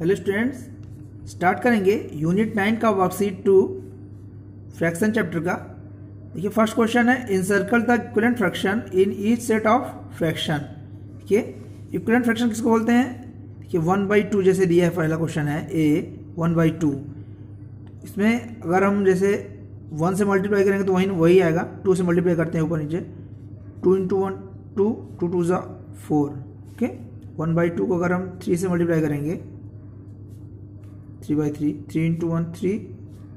Hello students start करेंगे unit nine का worksheet two fraction chapter का। देखिए फ़र्स्ट क्वेश्चन है encircle the equivalent fraction in each set of fraction ठीक है इक्वलेंट फ्रैक्शन किसको बोलते हैं? देखिए वन बाई टू जैसे दिया है, पहला क्वेश्चन है ए वन बाई टू इसमें अगर हम जैसे वन से मल्टीप्लाई करेंगे तो वही वही आएगा। टू से मल्टीप्लाई करते हैं ऊपर नीचे। Two into one two two two ज़ा four okay one by two को अगर हम थ्री से मल्टीप्लाई करेंगे three by three three into one, three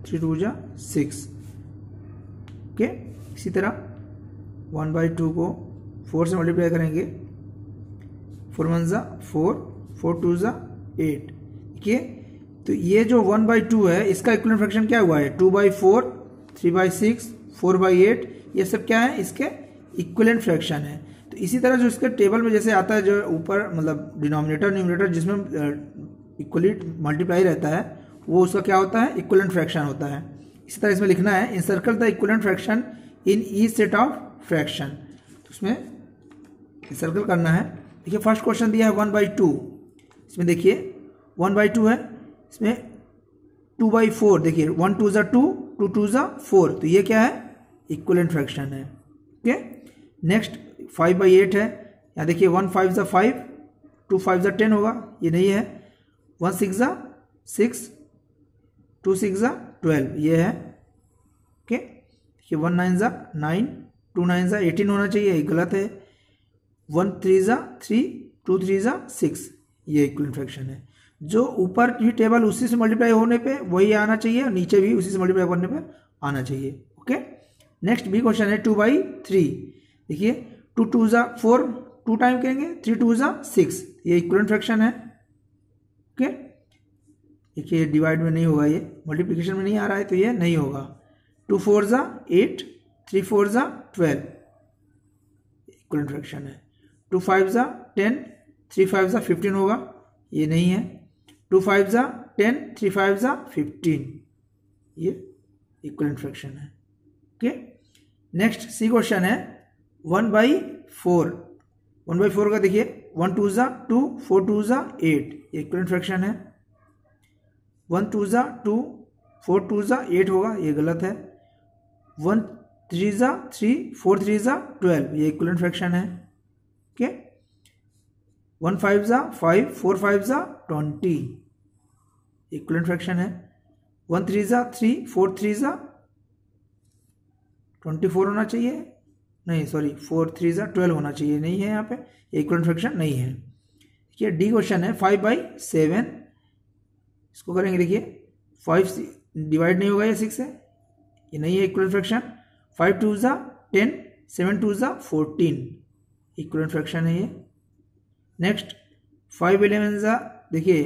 three two जा सिक्स। ओके इसी तरह वन बाई टू को फोर से मल्टीप्लाई करेंगे। फोर वन ज़ा फोर फोर टू ज़ा एट। ठीक है तो ये जो वन बाई टू है, इसका इक्वलेंट फ्रैक्शन क्या हुआ है? Two by four, three by six, four by eight, ये सब क्या है? इसके इक्वलेंट फ्रैक्शन है। तो इसी तरह जो इसके टेबल में जैसे आता है, जो ऊपर मतलब डिनोमिनेटर न्यूमिनेटर जिसमें इक्वली मल्टीप्लाई रहता है, वो उसका क्या होता है? इक्वलेंट फ्रैक्शन होता है। इसी तरह इसमें लिखना है encircle the equivalent fraction in each set of fraction तो उसमें इंसर्कल करना है। देखिए फ़र्स्ट क्वेश्चन दिया है वन बाई टू इसमें देखिए वन बाई टू है। इसमें टू बाई फोर देखिए वन टू ज़ा टू टू टू ज़ा फोर तो ये क्या है? इक्वलेंट फ्रैक्शन है। Okay next five by eight है। यहाँ देखिए वन फाइव ज़ा फाइव टू फाइव ज़ा टेन होगा। ये नहीं है। वन सिक्स ज़ा सिक्स, टू सिक्स ज़ा ट्वेल्व, ये है। ओके? देखिए वन नाइन ज़ा, नाइन, टू नाइन ज़ा, एटीन होना चाहिए, ये गलत है। वन थ्री ज़ा, थ्री, टू थ्री ज़ा, सिक्स, ये इक्वलेंट फ्रैक्शन है। जो ऊपर की टेबल उसी से मल्टीप्लाई होने पे, वही आना चाहिए, और नीचे भी उसी से मल्टीप्लाई करने पे आना चाहिए। ओके? नेक्स्ट बी क्वेश्चन है टू बाई थ्री देखिए टू टू ज़ा फोर टू टाइम करेंगे थ्री टू ज़ा सिक्स ये इक्वलेंट फ्रैक्शन है। ओके देखिए डिवाइड में नहीं होगा ये मल्टीप्लिकेशन में नहीं आ रहा है तो ये नहीं होगा। टू फोर ज़ा एट थ्री फोर ज़ा ट्वेल्व इक्वलेंट फ्रैक्शन है। टू फाइव ज़ा टेन थ्री फाइव ज़ा फिफ्टीन होगा। ये नहीं है। टू फाइव ज़ा टेन थ्री फाइव ज़ा फिफ्टीन ये इक्वलेंट फ्रैक्शन है। ओके नेक्स्ट सी क्वेश्चन है। One by four one by four का देखिए। वन टू ज़ा, टू, फोर टू ज़ा, एट। इक्वलेंट फ्रैक्शन है। वन टू ज़ा, टू, फोर टू ज़ा, एट होगा, ये गलत है। वन थ्री ज़ा, थ्री, फोर थ्री ज़ा, ट्वेल्व, ये इक्वलेंट फ्रैक्शन है। ओके वन फाइव ज़ा, फाइव, फोर फाइव ज़ा, ट्वेंटी इक्वलेंट फ्रैक्शन है। वन थ्री ज़ा, थ्री, फोर थ्री ज़ा, ट्वेंटी फोर होना चाहिए। नहीं सॉरी फोर थ्री ज़ा ट्वेल्व होना चाहिए। नहीं है यहाँ पे इक्वलेंट फ्रैक्शन नहीं है। देखिए डी क्वेश्चन है फाइव बाई सेवन इसको करेंगे, देखिए फाइव डिवाइड नहीं होगा ये सिक्स है। ये नहीं है इक्वलेंट फ्रैक्शन फाइव टू ज़ा टेन सेवन टू ज़ा फोर्टीन इक्वलेंट फ्रैक्शन है ये। नेक्स्ट फाइव इलेवन ज़ा देखिए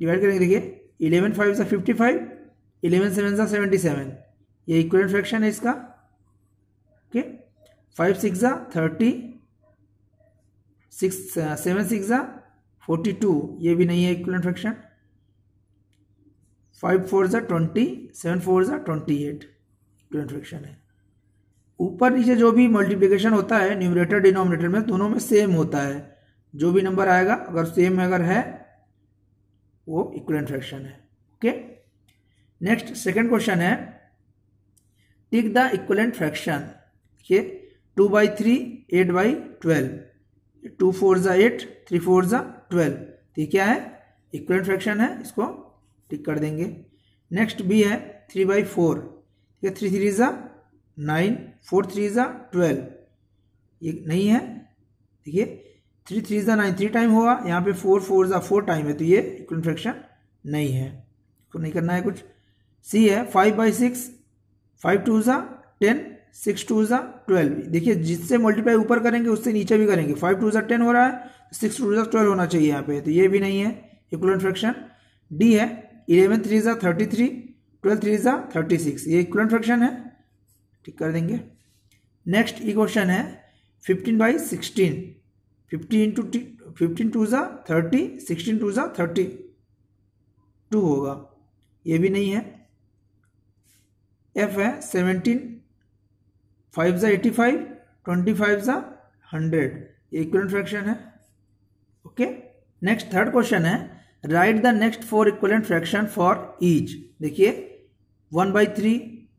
डिवाइड करेंगे, देखिए इलेवन फाइव ज़ा फिफ्टी फाइव इलेवन सेवन ज़ा सेवेंटी सेवन ये इक्वलेंट फ्रैक्शन है इसका। फाइव सिक्स ज़ा, थर्टी, सिक्स सेवन सिक्स ज़ा, फोर्टी टू, ये भी नहीं है इक्वलेंट फ्रैक्शन फाइव फोर ज़ा, ट्वेंटी, सेवन फोर ज़ा, ट्वेंटी एट इक्वलेंट फ्रैक्शन है। ऊपर नीचे जो भी मल्टीप्लिकेशन होता है न्यूमरेटर डिनोमिनेटर में दोनों में सेम होता है। जो भी नंबर आएगा, अगर सेम अगर है, वो इक्वलेंट फ्रैक्शन है। ओके नेक्स्ट सेकंड क्वेश्चन है tick the equivalent fraction two by three, eight by twelve. Two four ज़ा एट, थ्री फोर ज़ा ट्वेल्व। तो ये क्या है? इक्वलेंट फ्रैक्शन है, इसको टिक कर देंगे। नेक्स्ट बी है थ्री बाई फोर। ठीक है, थ्री थ्री ज़ा नाइन, फोर थ्री ज़ा ट्वेल्व। ये नहीं है। देखिए, थ्री थ्री ज़ा नाइन, थ्री टाइम होगा यहाँ पे फोर फोर ज़ा फोर टाइम है तो ये इक्वलेंट फ्रैक्शन नहीं है। तो नहीं करना है कुछ। सी है five by six, five two ज़ा टेन सिक्स टू ज़ा ट्वेल्व देखिए, जिससे मल्टीप्लाई ऊपर करेंगे, उससे नीचे भी करेंगे। फाइव टू ज़ा टेन हो रहा है, सिक्स टू ज़ा ट्वेल्व होना चाहिए यहाँ पे। तो ये भी नहीं है इक्वलेंट फ्रैक्शन डी है इलेवन थ्री ज़ा थर्टी थ्री ट्वेल्व थ्री ज़ा थर्टी सिक्स ये इक्वलेंट फ्रैक्शन है। ठीक कर देंगे। नेक्स्ट ई क्वेश्चन है fifteen by sixteen fifteen two fifteen two ज़ा थर्टी सिक्सटीन टू ज़ा थर्टी टू होगा। ये भी नहीं है। एफ़ है सेवनटीन फाइव ज़ा एटी फाइव, ट्वेंटी फाइव ज़ा हंड्रेड। ये इक्वलेंट फ्रैक्शन है। ओके नेक्स्ट थर्ड क्वेश्चन है। Right the next four equivalent fraction for each देखिए one by three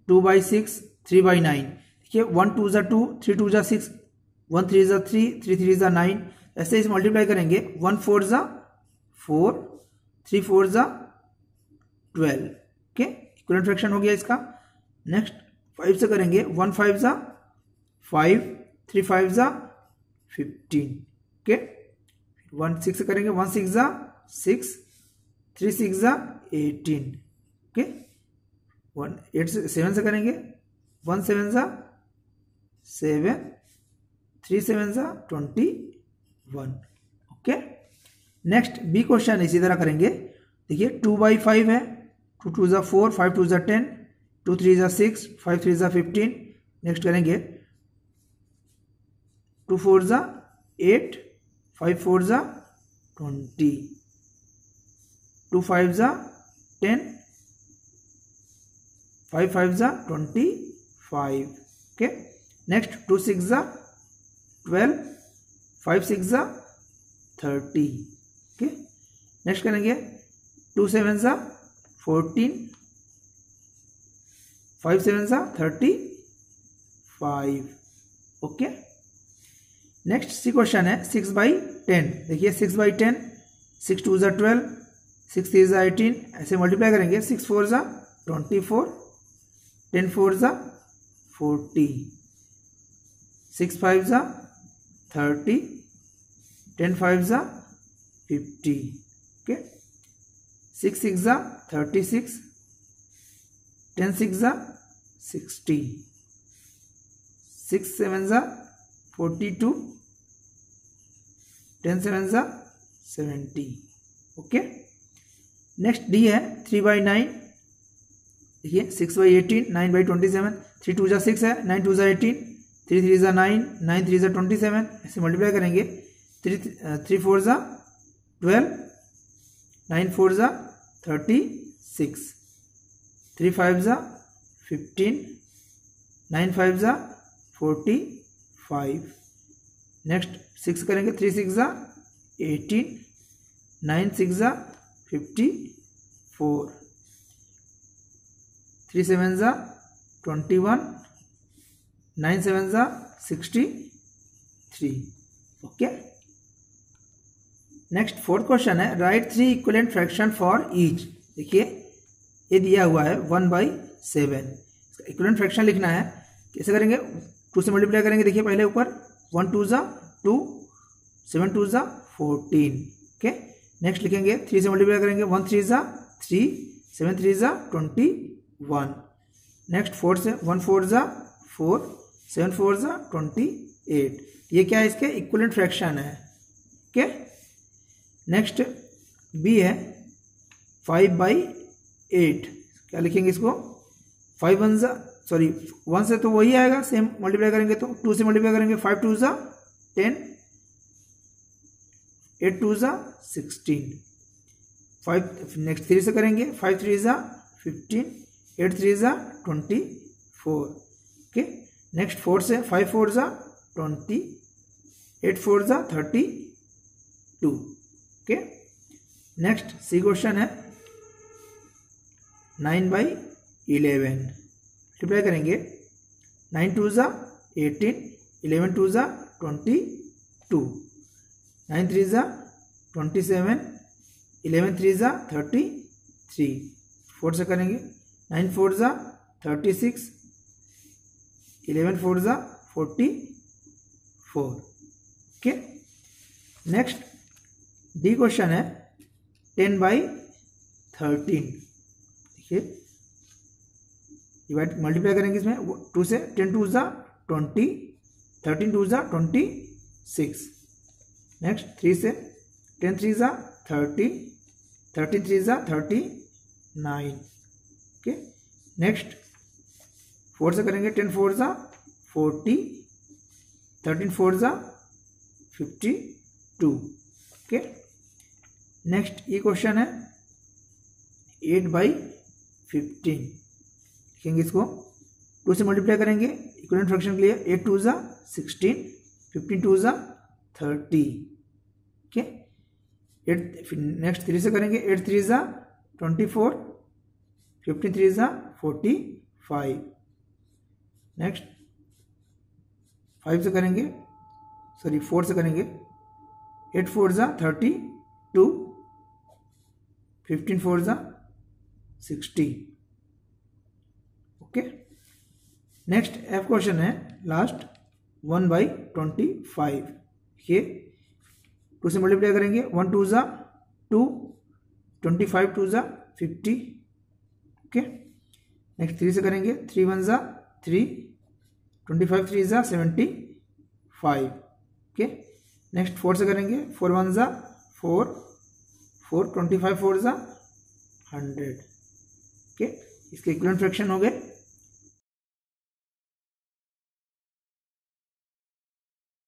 two by six three by nine देखिए one two ज़ा two three two ज़ा six one three ज़ा three three three ज़ा nine ऐसे इस multiply करेंगे। वन फोर ज़ा फोर थ्री फोर ज़ा ट्वेल्व ओके इक्वलेंट फ्रैक्शन हो गया इसका। नेक्स्ट फाइव से करेंगे, वन फाइव ज़ा, फाइव, थ्री फाइव ज़ा, फिफ्टीन, ओके? वन सिक्स से करेंगे, वन सिक्स ज़ा, सिक्स, थ्री सिक्स ज़ा, एटीन, ओके? वन, एट से, सेवन से करेंगे, वन सेवन ज़ा, सेवन, थ्री सेवन ज़ा, twenty one, okay? Next, B question इसी तरह करेंगे। देखिए, टू बाई फाइव है, टू टू ज़ा फोर, फाइव टू ज़ा टेन टू थ्री ज़ा सिक्स, फाइव थ्री ज़ा फिफ्टीन नेक्स्ट करेंगे। टू फोर ज़ा एट, फाइव फोर ज़ा ट्वेंटी, टू फाइव ज़ा टेन, फाइव फाइव ज़ा twenty five okay next two six ज़ा ट्वेल्व, फाइव सिक्स ज़ा थर्टी ओके नेक्स्ट करेंगे, टू सेवन ज़ा फोर्टीन फाइव सेवन सा, thirty five. Okay? Next C question है, six by ten. देखिए, six by ten, six two ज़ा twelve, six three ज़ा eighteen, ऐसे मल्टीप्लाई करेंगे, सिक्स फोर ज़ा ट्वेंटी फोर, टेन फोर ज़ा फोर्टी। सिक्स फाइव ज़ा थर्टी, टेन फाइव ज़ा फिफ्टी। ओके? सिक्स सिक्स ज़ा थर्टी सिक्स टेन सिक्स ज़ा सिक्सटी सिक्स सेवन ज़ा फोर्टी टू, टेन सेवन ज़ा सेवेंटी, ओके? नेक्स्ट डी है three by nine, देखिए, six by eighteen, nine by twenty seven, three two ज़ा six है, nine two ज़ा eighteen, three three ज़ा nine nine three ज़ा twenty seven, ऐसे multiply करेंगे, थ्री थ्री फोर ज़ा ट्वेल्व, नाइन फोर ज़ा थर्टी सिक्स। थ्री फाइव ज़ा, फिफ्टीन, नाइन फाइव ज़ा, फोर्टी फाइव। नेक्स्ट सिक्स करेंगे, थ्री सिक्स ज़ा, एटीन, नाइन सिक्स ज़ा, फिफ्टी फोर। थ्री सेवन ज़ा, ट्वेंटी वन, नाइन सेवन ज़ा, sixty three. Okay? Next fourth question है, right three equivalent fraction for each. देखिए ये दिया हुआ है one by seven. Equivalent fraction लिखना है। कैसे करेंगे? टू से मल्टीप्लाई करेंगे, देखिए पहले ऊपर। वन टू ज़ा टू सेवन टू ज़ा फोर्टीन ओके नेक्स्ट लिखेंगे थ्री से मल्टीप्लाई करेंगे वन थ्री ज़ा थ्री सेवन थ्री ज़ा ट्वेंटी वन नेक्स्ट फोर से वन फोर ज़ा फोर सेवन फोर ज़ा ट्वेंटी एट ये क्या है इसके? इक्वलेंट फ्रैक्शन है। ओके नेक्स्ट बी है फाइव बाई एट। क्या लिखेंगे इसको? फाइव वन ज़ा सॉरी वन से तो वही आएगा सेम मल्टीप्लाई करेंगे तो टू से मल्टीप्लाई करेंगे फाइव टू ज़ा टेन एट टू ज़ा सिक्सटीन फाइव नेक्स्ट थ्री से करेंगे फाइव थ्री ज़ा फिफ्टीन एट थ्री ज़ा twenty four okay next four से फाइव फोर ज़ा ट्वेंटी एट फोर ज़ा thirty two okay next C question है. Nine by eleven. मल्टीप्लाई करेंगे। नाइन टू ज़ा एटीन, इलेवन टू ज़ा ट्वेंटी टू। नाइन थ्री ज़ा twenty seven, eleven three ज़ा thirty three. Four से करेंगे। नाइन फोर ज़ा थर्टी सिक्स, इलेवन फोर ज़ा forty four. Okay next D question है, टेन बाई थर्टीन। देखिए डिवाइड मल्टीप्लाई करेंगे इसमें टू से टेन टू ज़ा ट्वेंटी थर्टीन टू ज़ा ट्वेंटी सिक्स नेक्स्ट थ्री से टेन थ्री ज़ा थर्टी थर्टीन थ्री ज़ा thirty nine okay next four से करेंगे टेन फोर ज़ा फोर्टी थर्टीन फोर ज़ा फिफ्टी टू ओके नेक्स्ट ये क्वेश्चन है एट बाई फिफ्टीन लिखेंगे इसको। टू से मल्टीप्लाई करेंगे इक्वलेंट फ्रैक्शन के लिए एट टू ज़ा सिक्सटीन फिफ्टीन टू ज़ा thirty okay eight next three से करेंगे एट थ्री ज़ा ट्वेंटी फोर फिफ्टीन थ्री ज़ा फोर्टी फाइव नेक्स्ट फाइव से करेंगे सॉरी फोर से करेंगे एट फोर ज़ा थर्टी टू फिफ्टीन फोर ज़ा sixty. Okay? Next F question है, last one by twenty five. ये टू से मल्टीप्लाई करेंगे, वन टू ज़ा, टू, ट्वेंटी फाइव टू ज़ा, फिफ्टी। ओके? नेक्स्ट थ्री से करेंगे, थ्री वन ज़ा, थ्री, ट्वेंटी फाइव थ्री ज़ा, seventy five. Okay? Next four से करेंगे, फोर वन ज़ा, four four, twenty five four ज़ा, हंड्रेड। ओके इसके इक्वल फ्रैक्शन हो गए।